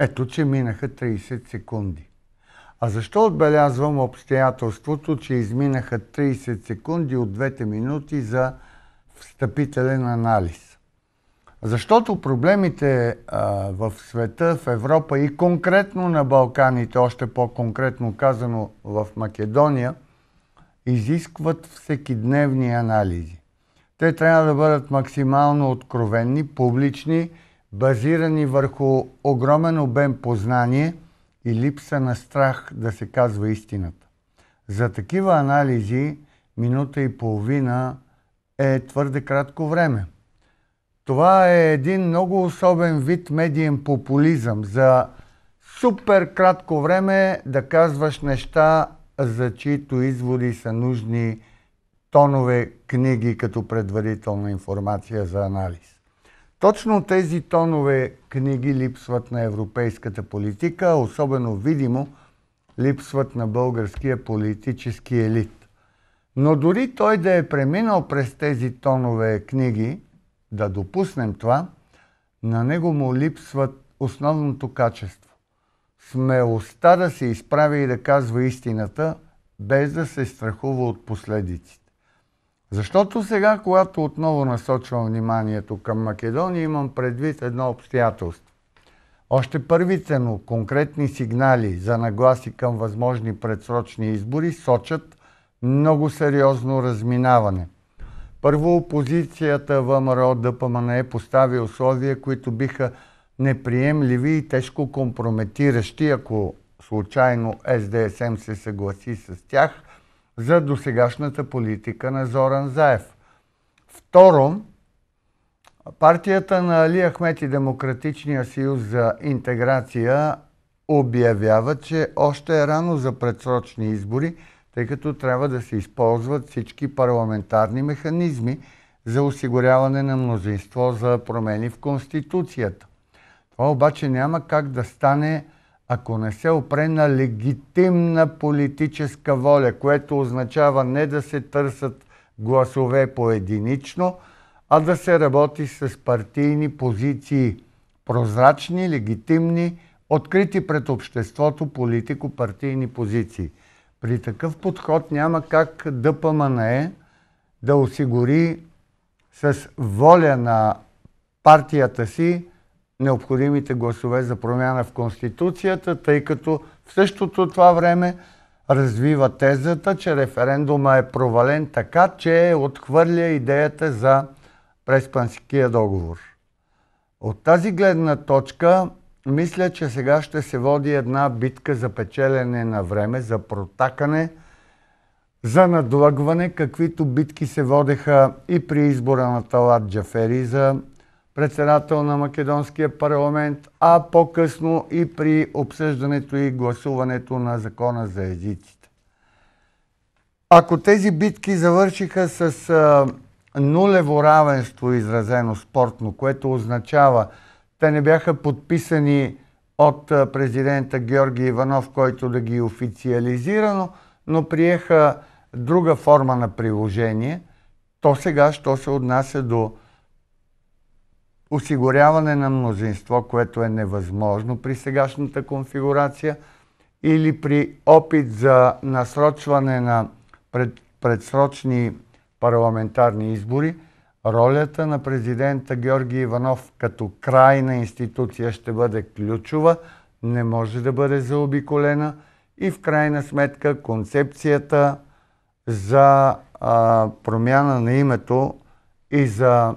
Ето, че минаха 30 секунди. А защо отбелязвам обстоятелството, че изминаха 30 секунди от двете минути за встъпителен анализ? Защото проблемите а, в света, в Европа и конкретно на Балканите, още по-конкретно казано в Македония, изискват всекидневни анализи. Те трябва да бъдат максимално откровенни, публични, базирани върху огромен обем познание и липса на страх да се казва истината. За такива анализи минута и половина е твърде кратко време. Това е един много особен вид медиен популизъм. За супер кратко време да казваш неща, за чието изводи са нужни тонове книги като предварителна информация за анализ. Точно тези тонове книги липсват на европейската политика, особено видимо липсват на българския политически елит. Но дори той да е преминал през тези тонове книги, да допуснем това, на него му липсват основното качество. Смелостта да се изправи и да казва истината, без да се страхува от последиците. Защото сега, когато отново насочвам вниманието към Македония, имам предвид едно обстоятелство. Още първите, но конкретни сигнали за нагласи към възможни предсрочни избори сочат много сериозно разминаване. Първо, опозицията ВМРО ДПМН е постави условия, които биха неприемливи и тежко компрометиращи, ако случайно СДСМ се съгласи с тях – за досегашната политика на Зоран Заев. Второ, партията на Али Ахмет и Демократичния съюз за интеграция обявява, че още е рано за предсрочни избори, тъй като трябва да се използват всички парламентарни механизми за осигуряване на мнозинство за промени в Конституцията. Това обаче няма как да стане ако не се опре на легитимна политическа воля, което означава не да се търсят гласове поединично, а да се работи с партийни позиции, прозрачни, легитимни, открити пред обществото политико-партийни позиции. При такъв подход няма как ДПМНЕ да осигури с воля на партията си необходимите гласове за промяна в Конституцията, тъй като в същото това време развива тезата, че референдума е провален така, че отхвърля идеята за преспанския договор. От тази гледна точка, мисля, че сега ще се води една битка за печелене на време, за протакане, за надлъгване, каквито битки се водеха и при избора на Талат Джафери за председател на Македонския парламент, а по-късно и при обсъждането и гласуването на закона за езиците. Ако тези битки завършиха с а, нулево равенство, изразено спортно, което означава, те не бяха подписани от президента Георги Иванов, който да ги официализира, но приеха друга форма на приложение, то сега, що се отнася до осигуряване на мнозинство, което е невъзможно при сегашната конфигурация, или при опит за насрочване на пред, предсрочни парламентарни избори, ролята на президента Георги Иванов като крайна институция ще бъде ключова, не може да бъде заобиколена и в крайна сметка концепцията за а, промяна на името и за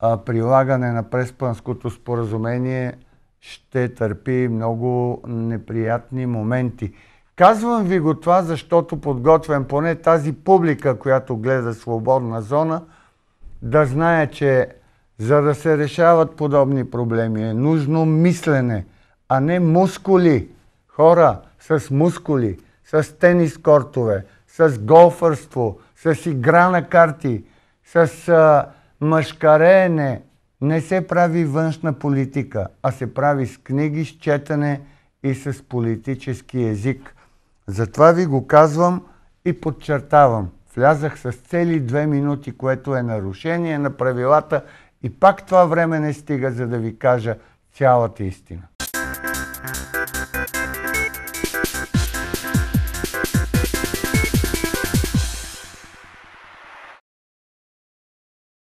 прилагане на Преспанското споразумение ще търпи много неприятни моменти. Казвам ви го това, защото подготвям поне тази публика, която гледа Свободна зона, да знае, че за да се решават подобни проблеми е нужно мислене, а не мускули. Хора с мускули, с тенис кортове, с голфърство, с игра на карти, с а, мъжкареене не се прави външна политика, а се прави с книги, с четене и с политически език. Затова ви го казвам и подчертавам. Влязах с цели две минути, което е нарушение на правилата и пак това време не стига, за да ви кажа цялата истина.